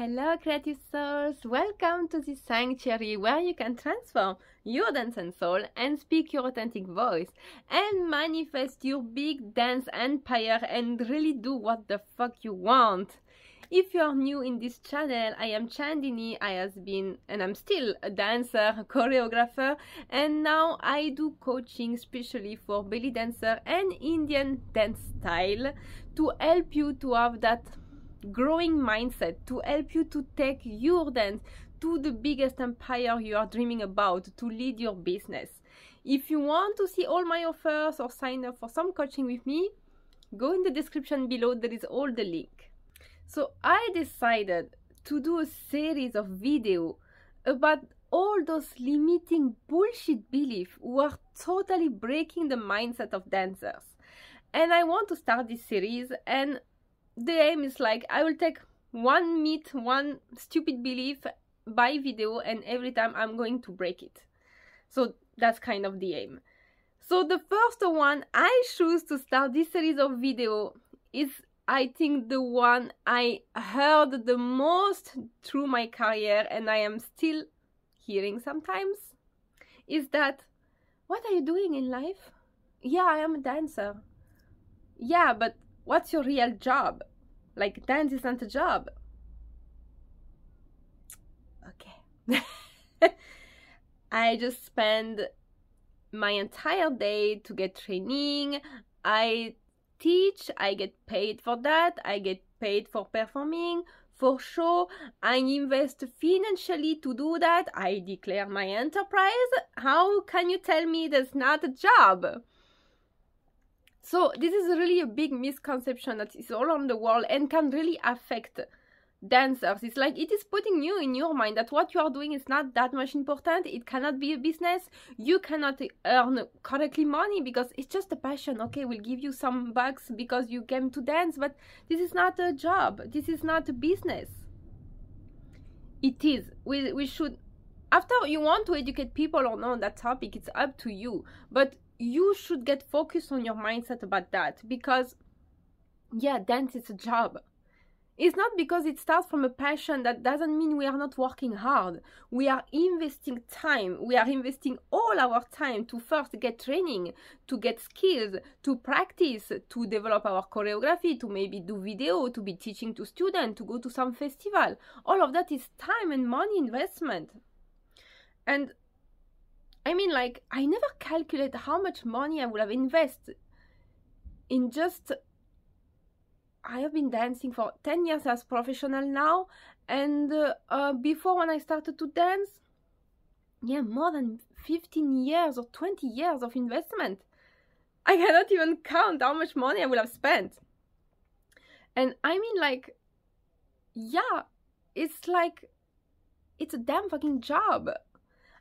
Hello, creative souls! Welcome to this sanctuary where you can transform your dance and soul and speak your authentic voice and manifest your big dance empire and really do what the fuck you want. If you are new in this channel, I am Chandini. I have been and I'm still a dancer, a choreographer, and now I do coaching especially for belly dancer and Indian dance style to help you to have that growing mindset to help you to take your dance to the biggest empire you are dreaming about to lead your business. If you want to see all my offers or sign up for some coaching with me, go in the description below, there is all the link. So I decided to do a series of video about all those limiting bullshit beliefs who are totally breaking the mindset of dancers. And I want to start this series and the aim is like I will take one myth, one stupid belief by video, and every time I'm going to break it. So that's kind of the aim. So the first one I choose to start this series of video is I think the one I heard the most through my career and I am still hearing sometimes is that what are you doing in life? Yeah, I am a dancer. Yeah, but what's your real job? Like dance isn't a job. Okay. I just spend my entire day to get training. I teach, I get paid for that, I get paid for performing, for sure. I invest financially to do that. I declare my enterprise. How can you tell me that's not a job? So this is really a big misconception that is all on the world and can really affect dancers. It's like it is putting you in your mind that what you are doing is not that much important. It cannot be a business. You cannot earn correctly money because it's just a passion. Okay, we'll give you some bucks because you came to dance, but this is not a job. This is not a business. It is. We we should after you want to educate people or not on that topic, it's up to you. But you should get focused on your mindset about that because yeah dance is a job. It's not because it starts from a passion that doesn't mean we are not working hard. We are investing time. We are investing all our time to first get training to get skills to practice to develop our choreography to maybe do video to be teaching to students to go to some festival. All of that is time and money investment. And I mean, like, I never calculate how much money I would have invested in just. I have been dancing for 10 years as professional now, and uh, uh, before when I started to dance, yeah, more than 15 years or 20 years of investment. I cannot even count how much money I would have spent. And I mean, like, yeah, it's like, it's a damn fucking job.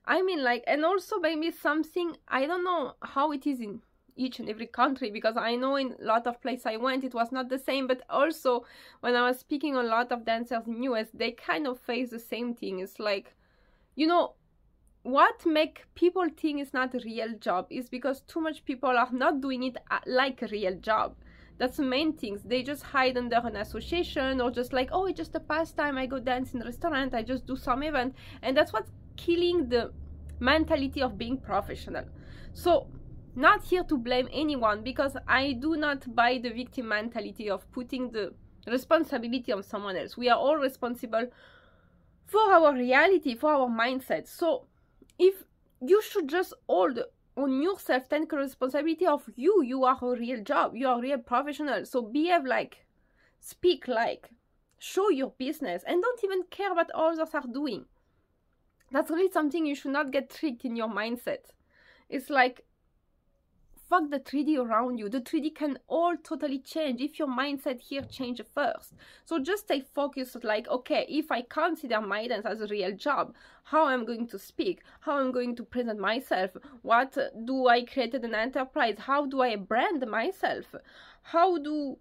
I mean, like, and also maybe something, I don't know how it is in each and every country because I know in a lot of places I went it was not the same, but also when I was speaking a lot of dancers in US, they kind of face the same thing. It's like, you know, what make people think it's not a real job is because too much people are not doing it uh, like a real job. That's the main things. They just hide under an association or just like oh it's just a pastime. I go dance in a restaurant. I just do some event. And that's what's killing the mentality of being professional. So, not here to blame anyone because I do not buy the victim mentality of putting the responsibility on someone else. We are all responsible for our reality, for our mindset. So, if you should just hold on yourself take responsibility of you, you are a real job, you are a real professional. So behave like, speak like, show your business, and don't even care what others are doing that's really something you should not get tricked in your mindset. It's like, fuck the 3D around you. The 3D can all totally change if your mindset here change first. So just stay focused like, okay, if I consider my dance as a real job, how I'm going to speak, how I'm going to present myself, what do I create an enterprise, how do I brand myself, how do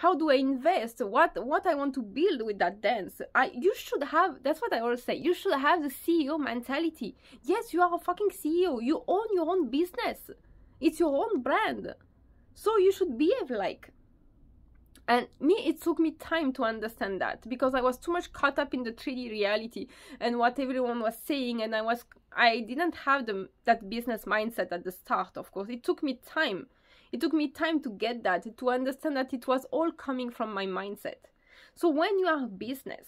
how do i invest? What what i want to build with that dance? I you should have that's what i always say you should have the ceo mentality. Yes you are a fucking ceo you own your own business. It's your own brand. So you should behave like. And me it took me time to understand that because i was too much caught up in the 3d reality and what everyone was saying and i was i didn't have the that business mindset at the start of course. It took me time it took me time to get that to understand that it was all coming from my mindset. So when you are a business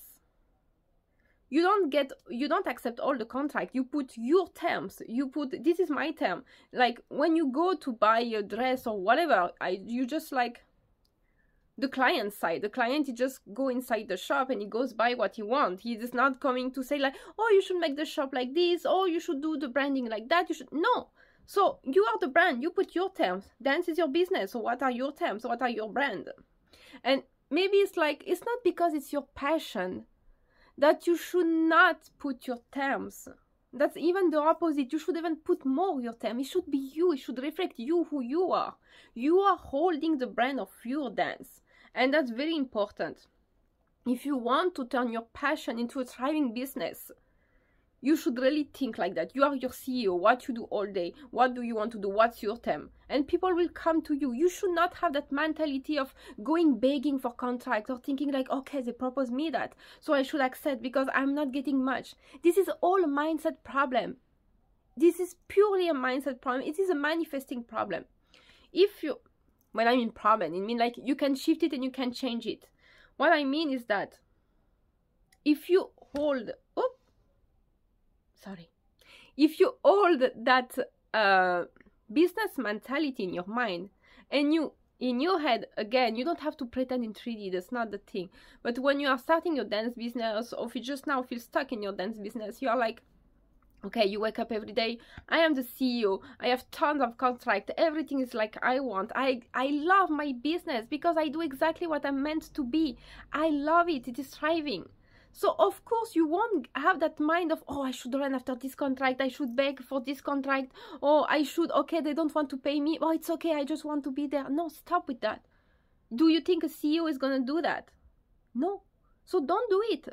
you don't get you don't accept all the contract. You put your terms. You put this is my term. Like when you go to buy a dress or whatever i you just like the client side. The client he just go inside the shop and he goes buy what he want. He is not coming to say like oh you should make the shop like this. Oh you should do the branding like that. You should no so you are the brand you put your terms dance is your business so what are your terms what are your brand and maybe it's like it's not because it's your passion that you should not put your terms that's even the opposite. You should even put more your term. It should be you. It should reflect you, who you are. You are holding the brand of your dance. And that's very important. If you want to turn your passion into a thriving business, you should really think like that. You are your CEO. What you do all day? What do you want to do? What's your term? And people will come to you. You should not have that mentality of going begging for contracts or thinking like, okay, they propose me that, so I should accept because I'm not getting much. This is all a mindset problem. This is purely a mindset problem. It is a manifesting problem. If you, when I mean problem, I mean like you can shift it and you can change it. What I mean is that if you hold, oh, sorry. If you hold that uh, business mentality in your mind and you in your head again you don't have to pretend in 3d that's not the thing. But when you are starting your dance business or if you just now feel stuck in your dance business you are like okay you wake up every day i am the ceo i have tons of contract everything is like i want. I i love my business because i do exactly what i'm meant to be. I love it it is thriving so of course you won't have that mind of oh I should run after this contract, I should beg for this contract, or I should okay they don't want to pay me, oh it's okay I just want to be there. No, stop with that. Do you think a CEO is gonna do that? No. So don't do it.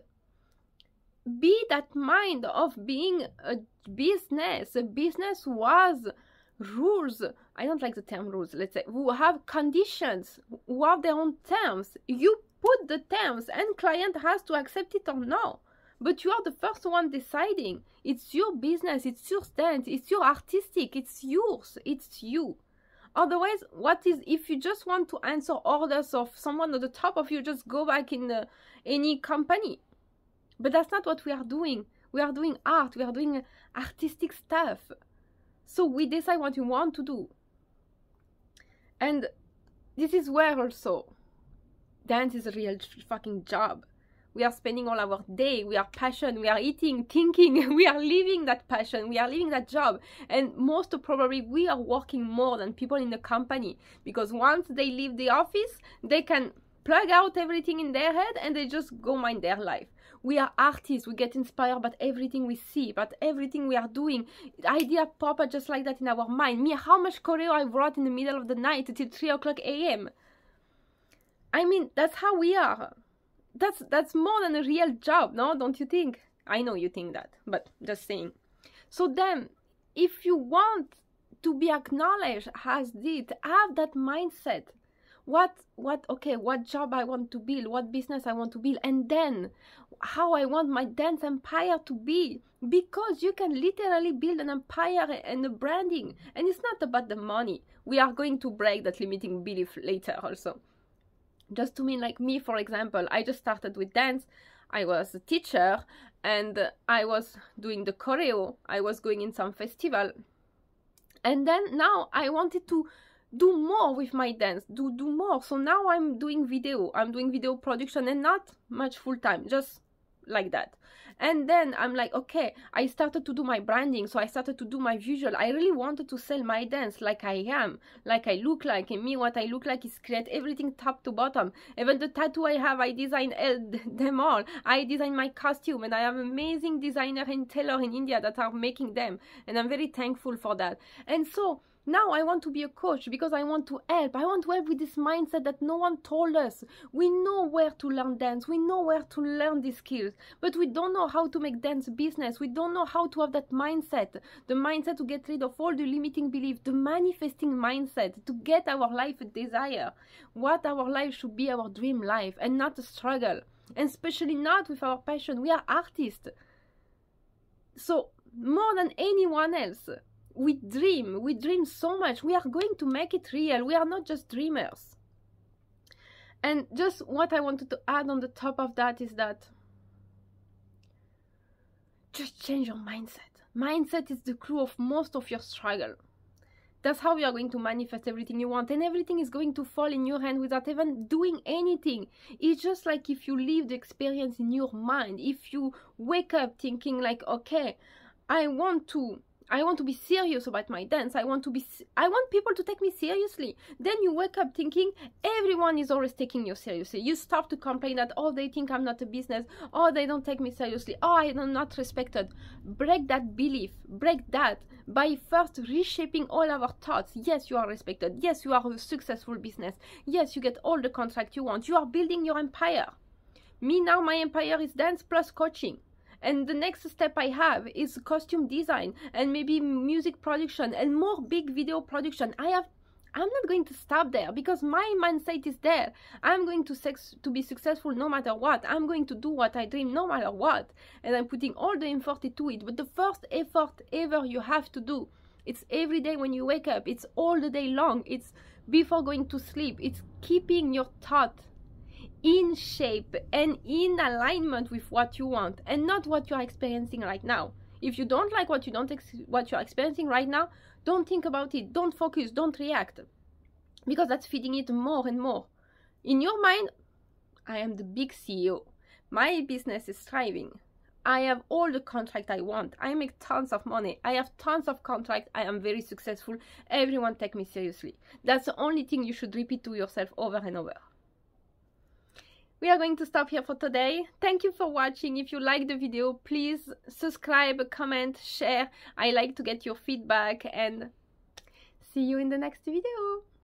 Be that mind of being a business. A business was rules. I don't like the term rules, let's say, who have conditions, who have their own terms. You put the terms and client has to accept it or no. But you are the first one deciding. It's your business it's your stance it's your artistic it's yours it's you. Otherwise what is if you just want to answer orders of someone at the top of you just go back in the, any company. But that's not what we are doing. We are doing art we are doing artistic stuff. So we decide what we want to do. And this is where also dance is a real fucking job. We are spending all our day, we are passion, we are eating, thinking, we are living that passion, we are living that job. And most probably we are working more than people in the company because once they leave the office, they can plug out everything in their head and they just go mind their life. We are artists, we get inspired by everything we see, but everything we are doing. Idea pop up just like that in our mind. Me, how much choreo I wrote in the middle of the night till 3 o'clock a.m. I mean, that's how we are. That's that's more than a real job, no? Don't you think? I know you think that, but just saying. So then, if you want to be acknowledged as it, have that mindset. What what okay, what job I want to build, what business I want to build, and then how I want my dance empire to be. Because you can literally build an empire and a branding. And it's not about the money. We are going to break that limiting belief later also just to mean like me for example i just started with dance. I was a teacher and i was doing the choreo. I was going in some festival. And then now i wanted to do more with my dance do do more. So now i'm doing video. I'm doing video production and not much full time just like that. And then i'm like okay i started to do my branding so i started to do my visual. I really wanted to sell my dance like i am like i look like and me what i look like is create everything top to bottom. Even the tattoo i have i design them all. I design my costume and i have amazing designer and tailor in india that are making them and i'm very thankful for that. And so Now I want to be a coach because I want to help. I want to help with this mindset that no one told us. We know where to learn dance, we know where to learn these skills, but we don't know how to make dance business. We don't know how to have that mindset the mindset to get rid of all the limiting beliefs, the manifesting mindset to get our life a desire, what our life should be, our dream life, and not a struggle. And especially not with our passion. We are artists. So, more than anyone else, we dream. We dream so much. We are going to make it real. We are not just dreamers. And just what I wanted to add on the top of that is that just change your mindset. Mindset is the clue of most of your struggle. That's how you are going to manifest everything you want, and everything is going to fall in your hand without even doing anything. It's just like if you live the experience in your mind, if you wake up thinking, like, okay, I want to I want to be serious about my dance. I want to be I want people to take me seriously. Then you wake up thinking everyone is always taking you seriously. You start to complain that oh they think I'm not a business, oh they don't take me seriously, oh I am not respected. Break that belief. Break that by first reshaping all our thoughts. Yes, you are respected. Yes, you are a successful business. Yes, you get all the contract you want. You are building your empire. Me now my empire is dance plus coaching and the next step i have is costume design and maybe music production and more big video production. I have i'm not going to stop there because my mindset is there. I'm going to sex to be successful no matter what. I'm going to do what i dream no matter what. And i'm putting all the effort into it. But the first effort ever you have to do it's every day when you wake up. It's all the day long. It's before going to sleep. It's keeping your thought in shape and in alignment with what you want and not what you're experiencing right now. If you don't like what you don't ex- what you're experiencing right now, don't think about it. Don't focus. Don't react, because that's feeding it more and more. In your mind, I am the big CEO. My business is thriving. I have all the contract I want. I make tons of money. I have tons of contract. I am very successful. Everyone take me seriously. That's the only thing you should repeat to yourself over and over we are going to stop here for today. Thank you for watching. If you like the video, please subscribe, comment, share. I like to get your feedback and see you in the next video.